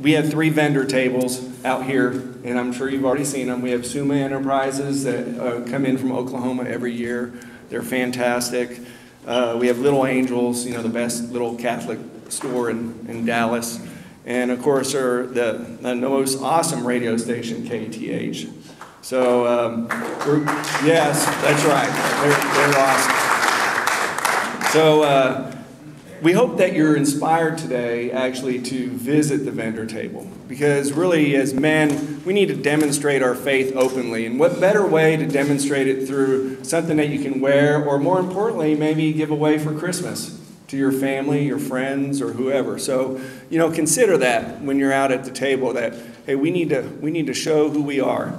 we have three vendor tables out here, and I'm sure you've already seen them. We have Suma Enterprises that uh, come in from Oklahoma every year. They're fantastic. Uh, we have Little Angels, you know, the best little Catholic store in, in Dallas. And of course, are the, the most awesome radio station, KATH. So, um, yes, that's right. They're, they're awesome. So, uh, we hope that you're inspired today actually to visit the vendor table. Because really as men we need to demonstrate our faith openly. And what better way to demonstrate it through something that you can wear or more importantly maybe give away for christmas to your family your friends or whoever. So you know consider that when you're out at the table that hey we need to we need to show who we are